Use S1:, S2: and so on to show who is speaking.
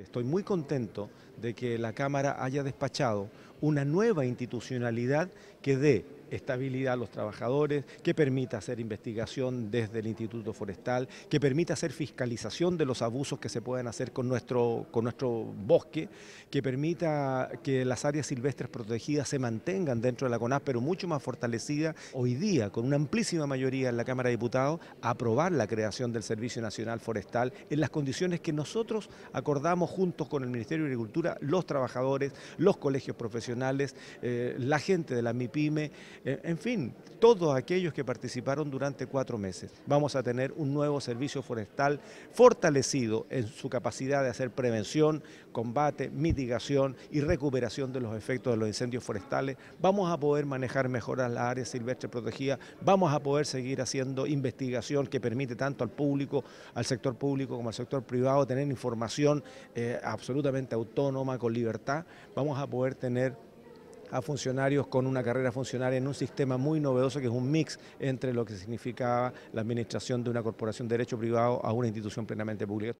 S1: Estoy muy contento de que la Cámara haya despachado una nueva institucionalidad que dé estabilidad a los trabajadores, que permita hacer investigación desde el Instituto Forestal, que permita hacer fiscalización de los abusos que se pueden hacer con nuestro, con nuestro bosque, que permita que las áreas silvestres protegidas se mantengan dentro de la CONAS, pero mucho más fortalecida hoy día, con una amplísima mayoría en la Cámara de Diputados, aprobar la creación del Servicio Nacional Forestal en las condiciones que nosotros acordamos juntos con el Ministerio de Agricultura, los trabajadores, los colegios profesionales, eh, la gente de la MIPYME, eh, en fin, todos aquellos que participaron durante cuatro meses. Vamos a tener un nuevo servicio forestal fortalecido en su capacidad de hacer prevención, combate, mitigación y recuperación de los efectos de los incendios forestales. Vamos a poder manejar mejor las áreas silvestres protegidas, vamos a poder seguir haciendo investigación que permite tanto al público, al sector público como al sector privado tener información eh, absolutamente autónoma, con libertad. Vamos a poder tener a funcionarios con una carrera funcionaria en un sistema muy novedoso que es un mix entre lo que significaba la administración de una corporación de derecho privado a una institución plenamente pública.